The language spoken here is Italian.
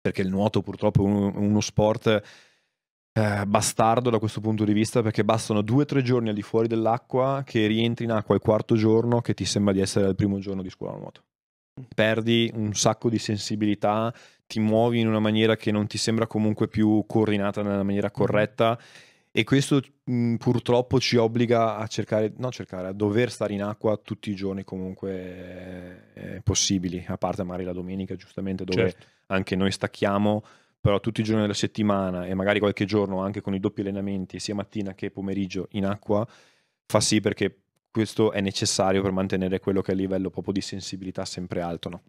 perché il nuoto purtroppo è uno, sport eh, bastardo da questo punto di vista perché bastano due o tre giorni al di fuori dell'acqua che rientri in acqua il quarto giorno che ti sembra di essere al primo giorno di scuola nuoto. Perdi un sacco di sensibilità, ti muovi in una maniera che non ti sembra comunque più coordinata nella maniera corretta e questo mh, purtroppo ci obbliga a cercare, no cercare, a dover stare in acqua tutti i giorni comunque eh, possibili, a parte magari la domenica giustamente dove certo. anche noi stacchiamo, però tutti i giorni della settimana e magari qualche giorno anche con i doppi allenamenti sia mattina che pomeriggio in acqua fa sì perché questo è necessario per mantenere quello che è il livello proprio di sensibilità sempre alto. No?